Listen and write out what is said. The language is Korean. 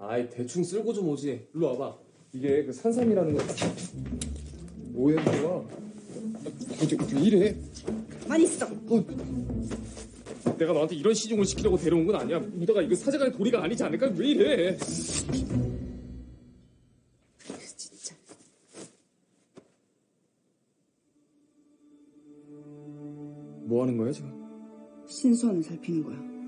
아이 대충 쓸고 좀 오지. 일로 와봐. 이게 그 산삼이라는 거. 뭐야 뭐야? 어제 왜 이래? 많이 있어. 어. 내가 너한테 이런 시중을 시키려고 데려온 건 아니야. 무다가 이거 사제간의 도리가 아니지 않을까? 왜 이래? 진짜. 뭐 하는 거야 지금? 신수원을 살피는 거야.